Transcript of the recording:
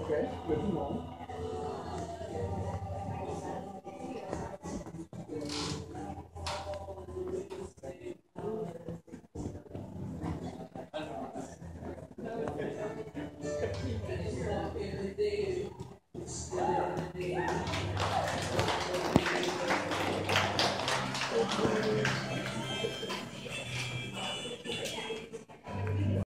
Okay, good Thank you.